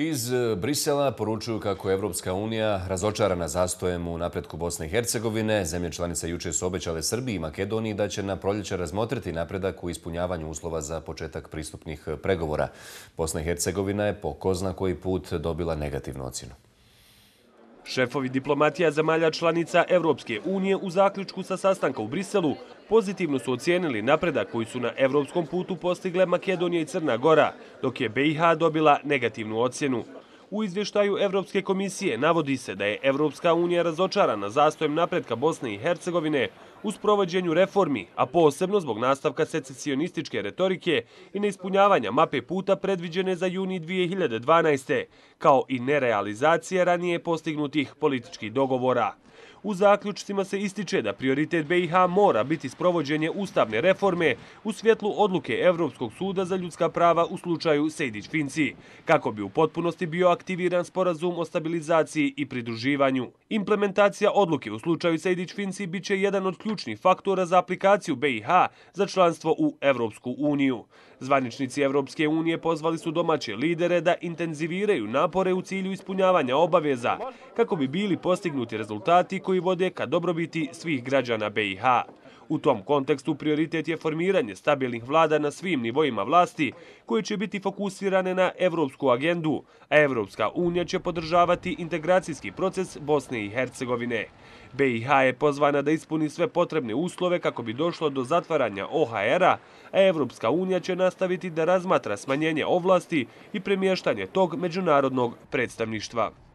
Iz e, Brisela poručuju kako je Evropska unija razočarana zastojem u napretku Bosne i Hercegovine. Zemlje članice juče su obećale Srbiji i Makedoniji da će na proljeće razmotriti napredak u ispunjavanju uslova za početak pristupnih pregovora. Bosna i Hercegovina je po ko zna koji put dobila negativnu ocjenu. Šefovi diplomatija zemalja članica Evropske unije u zaključku sa sastanka u Briselu pozitivno su ocijenili napredak koji su na evropskom putu postigle Makedonija i Crna Gora, dok je BiH dobila negativnu ocjenu. U izvještaju Evropske komisije navodi se da je Evropska unija razočarana zastojem napretka Bosne i Hercegovine u sprovođenju reformi, a posebno zbog nastavka secesionističke retorike i neispunjavanja mape puta predviđene za juni 2012. kao i nerealizacije ranije postignutih političkih dogovora. U zaključcima se ističe da prioritet BiH mora biti sprovođenje ustavne reforme u svjetlu odluke Evropskog suda za ljudska prava u slučaju Sejdić-Finci, kako bi u potpunosti bio aktiviran sporazum o stabilizaciji i pridruživanju. Implementacija odluke u slučaju Sejdić-Finci bit će jedan od ključnih faktora za aplikaciju BiH za članstvo u Evropsku uniju. Zvaničnici Evropske unije pozvali su domaće lidere da intenziviraju napore u cilju ispunjavanja obaveza kako bi bili postignuti rezultati koji koji vode ka dobrobiti svih građana BiH. U tom kontekstu prioritet je formiranje stabilnih vlada na svim nivoima vlasti koje će biti fokusirane na evropsku agendu, a Evropska unija će podržavati integracijski proces Bosne i Hercegovine. BiH je pozvana da ispuni sve potrebne uslove kako bi došlo do zatvaranja OHR-a, a Evropska unija će nastaviti da razmatra smanjenje ovlasti i premještanje tog međunarodnog predstavništva.